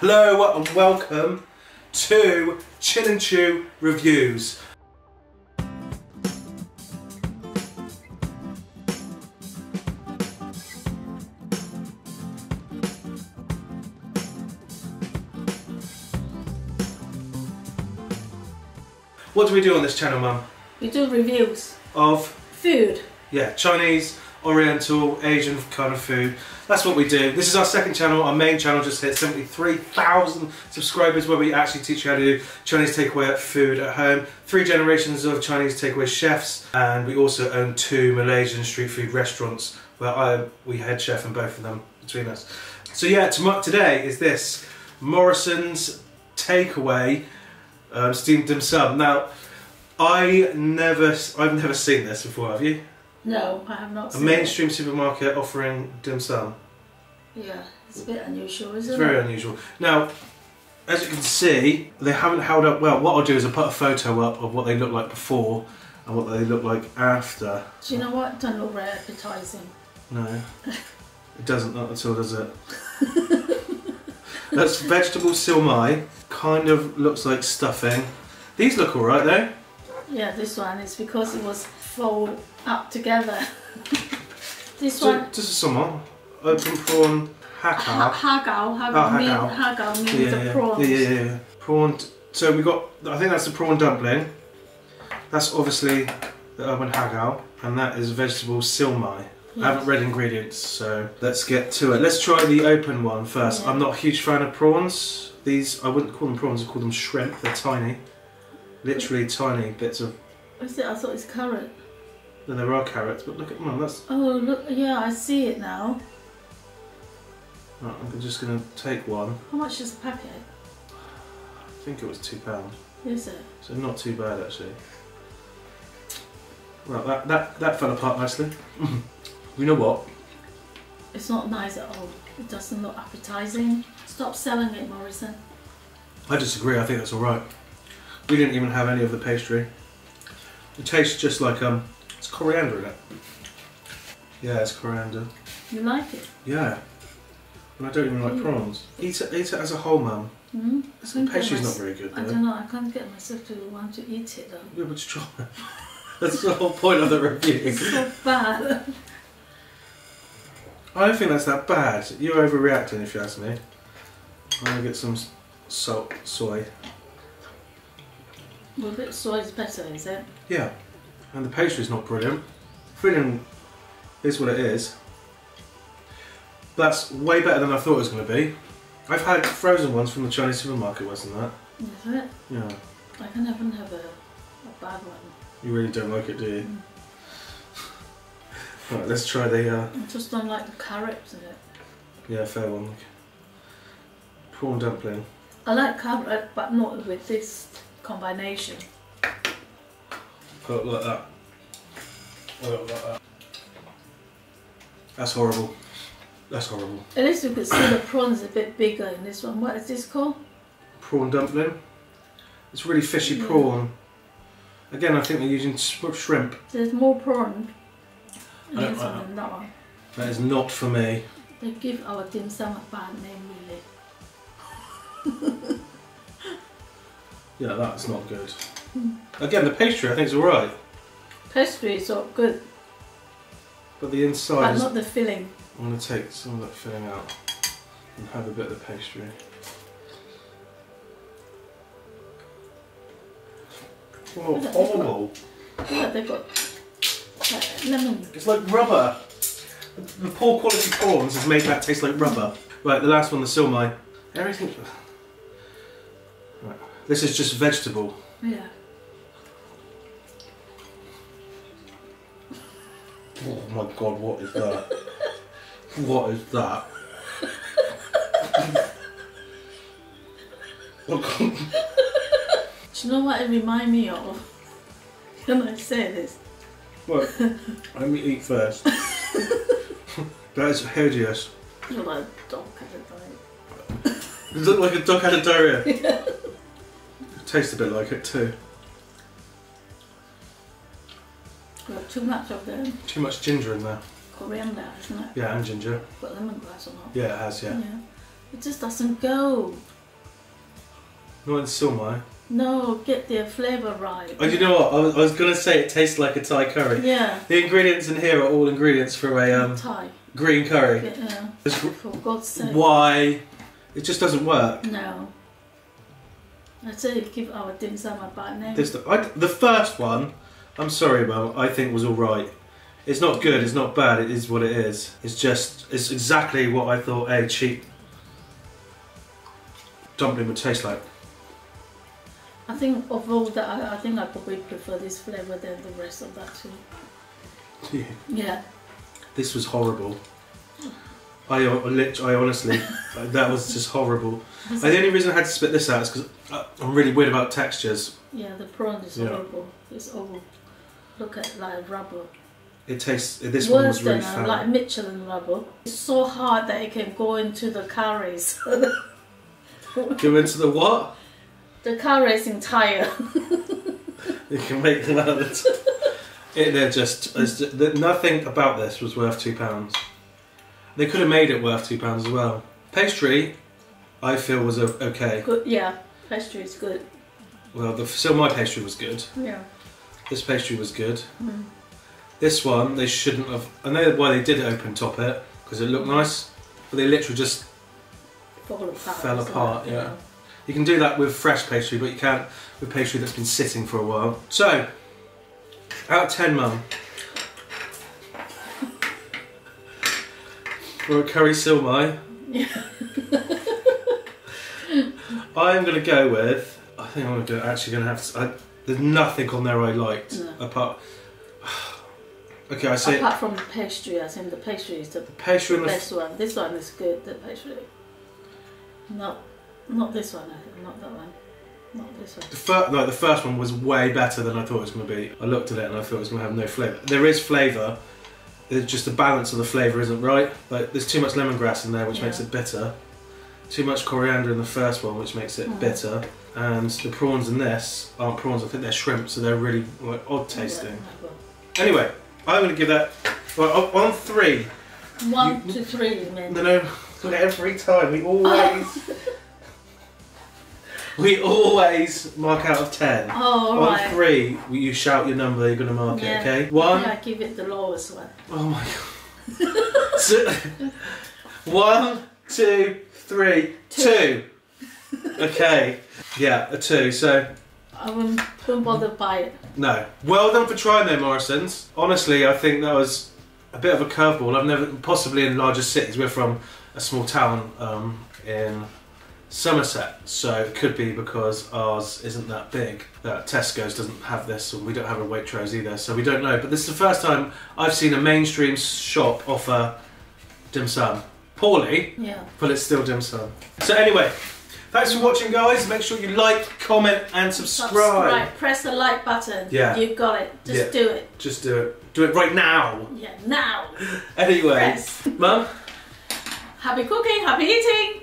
Hello and welcome to Chin and Choo Reviews. What do we do on this channel, Mum? We do reviews. Of, Food. yeah, Chinese, Oriental, Asian kind of food. That's what we do. This is our second channel. Our main channel just hit 73,000 subscribers where we actually teach you how to do Chinese takeaway food at home. Three generations of Chinese takeaway chefs and we also own two Malaysian street food restaurants where I we head chef in both of them between us. So yeah, today is this Morrison's takeaway um, steamed dim sum. Now, I never, I've never seen this before. Have you? No, I have not A mainstream supermarket offering dim sum. Yeah, it's a bit unusual, isn't it? It's very unusual. Now, as you can see, they haven't held up well. What I'll do is I'll put a photo up of what they look like before and what they look like after. Do you know what? It doesn't look very appetizing. No, it doesn't not at all, does it? That's vegetable siu mai. Kind of looks like stuffing. These look alright though. Yeah, this one is because it was fold up together. this So, one, this is someone. Open prawn ha- hakka. hagao, hagao, Oh, mean, hagao. hagao means Yeah, the yeah, prawns. yeah, yeah, yeah. Prawn. So we got. I think that's the prawn dumpling. That's obviously the urban hagao, and that is vegetable siu mai. I haven't read ingredients, so let's get to it. Let's try the open one first. Yeah. I'm not a huge fan of prawns. These I wouldn't call them prawns. I call them shrimp. They're tiny, literally tiny bits of. What's it? I thought it's carrot. Then there are carrots, but look at them. That's. Oh, look, yeah, I see it now. Right, I'm just gonna take one. How much is the packet? I think it was two pounds. Is it? So not too bad actually. Well, that, that, that fell apart nicely. you know what? It's not nice at all. It doesn't look appetizing. Stop selling it, Morrison. I disagree, I think that's alright. We didn't even have any of the pastry. It tastes just like, um, it's coriander in it. Yeah, it's coriander. You like it? Yeah. And I don't even like Mm. prawns. Eat it, eat it as a whole, mum. Hmm? The can't get pastry's my- not very good I though. don't know. I can't get myself to want to eat it though. Yeah, but try. That's the whole point of the review. It's so bad. I don't think that's that bad. You're overreacting if you ask me. I'm gonna get some salt, soy. well, a bit soy is better, is it? Yeah. And the pastry's not brilliant. Filling is what it is. That's way better than I thought it was going to be. I've had frozen ones from the Chinese supermarket, wasn't that? Is it? Yeah. I can never have a, a bad one. You really don't like it, do you? Right, let's try the, uh, I just don't like the carrots in it. yeah, fair one. Prawn dumpling. I like carrot, but not with this combination. Put it like that. Put it like that. That's horrible. That's horrible. At least we could see the prawns a bit bigger in this one. What is this called? prawn dumpling. It's really fishy Yeah. prawn. Again, I think they're using shrimp. There's more prawn in I don't this like one than that one. That is not for me. They give our dim sum a bad name, really. Yeah, that's not good. Again, the pastry I think is alright, Pastry is all good, but the inside but is. not the filling. I'm going to take some of that filling out and have a bit of the pastry. Oh, Look at this horrible! Yeah, they got uh, lemon. It's like rubber. The poor quality prawns has made that taste like rubber. Right, the last one, the siu mai. Everything. Right. This is just vegetable. Yeah. Oh my god, what is that? what is that? Look, Do you know what it remind me of? Can I say this? What? let me eat first. that is hideous. You're like dog had a diet. It looked like a dog had a diarrhea. It tastes a bit like it too. Got too much of the Too much ginger in there. coriander, isn't it? Yeah, and ginger. Got lemongrass or not? Yeah, it has, yeah. Yeah. It just doesn't go. Not in Siu mai. No, get the flavour right. Oh, you know what? I was, I was gonna say it tastes like a Thai curry. Yeah. The ingredients in here are all ingredients for a um, Thai. green curry. Yeah. It's For God's sake. Why? It just doesn't work. No. I say give our dim sum a bad name. This, I, the first one, I'm sorry, Mum, I think was all right. It's not good. It's not bad. It is what it is. It's just. It's exactly what I thought a cheap dumpling would taste like. I think of all that, I, I think I probably prefer this flavour than the rest of that too. Yeah. This was horrible. I, uh, I, I honestly, uh, that was just horrible. And the only reason I had to spit this out is because uh, I'm really weird about textures. Yeah, the prawn is Yeah. horrible. It's all look at like rubber. It tastes. This one Worse was really than uh, fat. like Michelin rubber. It's so hard that it can go into the curries. Go into the what? the car racing tire. You can make them out of it. it they're just, it's just nothing about this was worth two pounds. They could have made it worth two pounds as well. Pastry, I feel was okay. Good, yeah. Pastry is good. Well, the so my pastry was good. Yeah. This pastry was good. Mm. This one they shouldn't have. I know why they did open top it because it looked nice, but they literally just. Apart. Fell apart, it? yeah. You can do that with fresh pastry, but you can't with pastry that's been sitting for a while. So, out of ten, mum. For a curry siu mai. Yeah. I'm gonna go with. I think I'm gonna, actually gonna have. To, I, there's nothing on there I liked No. apart. Okay, I say Apart from the pastry, I think the pastry is the pastry and the best one. This one is good. The pastry. Not, not this one. I think. Not that one. Not this one. The first, no, the first one was way better than I thought it was going to be. I looked at it and I thought it was going to have no flavour. There is flavour. It's just the balance of the flavour isn't right. Like there's too much lemongrass in there, which makes Yeah. it bitter. Too much coriander in the first one, which makes it Mm. bitter. Um, and the prawns in this aren't prawns. I think they're shrimp, so they're really like, odd tasting. Anyway, I'm going to give that well, on three. One You- to three, man. No, no, every time we always. We always mark out of ten. Oh, On alright. three, you shout your number, you're going to mark Yeah. it, okay? One. Yeah, I give it the lowest one. Oh my god. So- one, two, three, two. Okay. Yeah, a two. So, I wouldn't, wouldn't bother buy it. no. Well done for trying though, Morrison's. Honestly, I think that was a bit of a curveball. I've never, possibly in larger cities, we're from a small town um, in Somerset, so it could be because ours isn't that big that Tesco's doesn't have this, and we don't have a Waitrose either, so we don't know. But this is the first time I've seen a mainstream shop offer dim sum. Poorly, Yeah. but it's still dim sum. So anyway, thanks for watching, guys. Make sure you like, comment, and subscribe. Press the like button. Yeah. You've got it. Just Yeah. do it. Just do it. Do it right now. Yeah. Now. Anyway. Mum. Happy cooking. Happy eating.